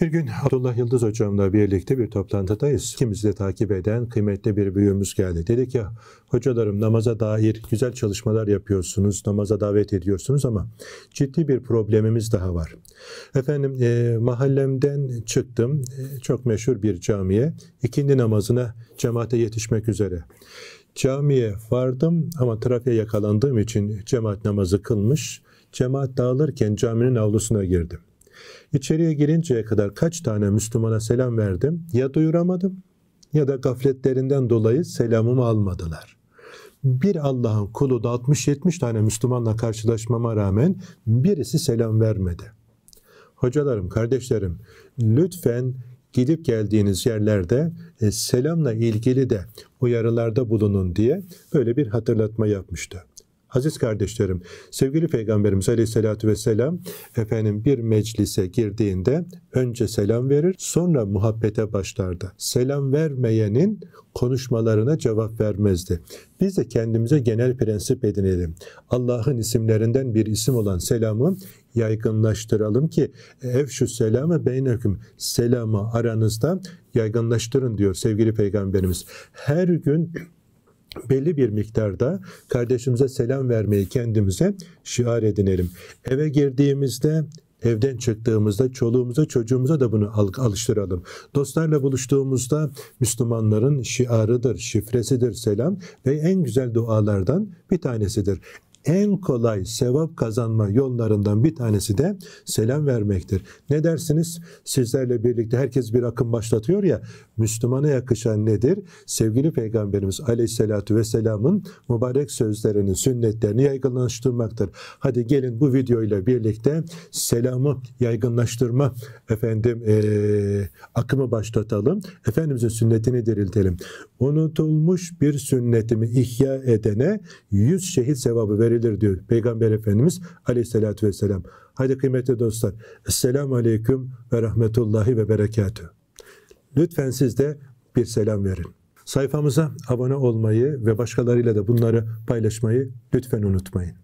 Bir gün Abdullah Yıldız hocamla birlikte bir toplantıdayız. İkimizi de takip eden kıymetli bir büyüğümüz geldi. Dedi ki hocalarım namaza dair güzel çalışmalar yapıyorsunuz, namaza davet ediyorsunuz ama ciddi bir problemimiz daha var. Efendim e, mahallemden çıktım e, çok meşhur bir camiye. ikindi namazına cemaate yetişmek üzere. Camiye vardım ama trafiğe yakalandığım için cemaat namazı kılmış. Cemaat dağılırken caminin avlusuna girdim. İçeriye girinceye kadar kaç tane Müslümana selam verdim ya duyuramadım ya da gafletlerinden dolayı selamımı almadılar. Bir Allah'ın kulu da 60-70 tane Müslümanla karşılaşmama rağmen birisi selam vermedi. Hocalarım, kardeşlerim lütfen gidip geldiğiniz yerlerde e, selamla ilgili de uyarılarda bulunun diye böyle bir hatırlatma yapmıştı. Aziz kardeşlerim, sevgili Peygamberimiz Aleyhisselatü Vesselam efendim bir meclise girdiğinde önce selam verir, sonra muhabbete başlardı. Selam vermeyenin konuşmalarına cevap vermezdi. Biz de kendimize genel prensip edinelim. Allah'ın isimlerinden bir isim olan selamı yaygınlaştıralım ki ev şu selamı beyneküm selamı aranızda yaygınlaştırın diyor sevgili peygamberimiz. Her gün belli bir miktarda kardeşimize selam vermeyi kendimize şiar edinelim. Eve girdiğimizde Evden çıktığımızda çoluğumuza çocuğumuza da bunu alıştıralım. Dostlarla buluştuğumuzda Müslümanların şiarıdır, şifresidir selam ve en güzel dualardan bir tanesidir en kolay sevap kazanma yollarından bir tanesi de selam vermektir. Ne dersiniz? Sizlerle birlikte herkes bir akım başlatıyor ya, Müslümana yakışan nedir? Sevgili Peygamberimiz Aleyhisselatü Vesselam'ın mübarek sözlerini, sünnetlerini yaygınlaştırmaktır. Hadi gelin bu videoyla birlikte selamı yaygınlaştırma efendim ee, akımı başlatalım. Efendimizin sünnetini diriltelim. Unutulmuş bir sünnetimi ihya edene yüz şehit sevabı verir verilir diyor Peygamber Efendimiz aleyhissalatü vesselam. Haydi kıymetli dostlar. Esselamu aleyküm ve rahmetullahi ve berekatüh. Lütfen siz de bir selam verin. Sayfamıza abone olmayı ve başkalarıyla da bunları paylaşmayı lütfen unutmayın.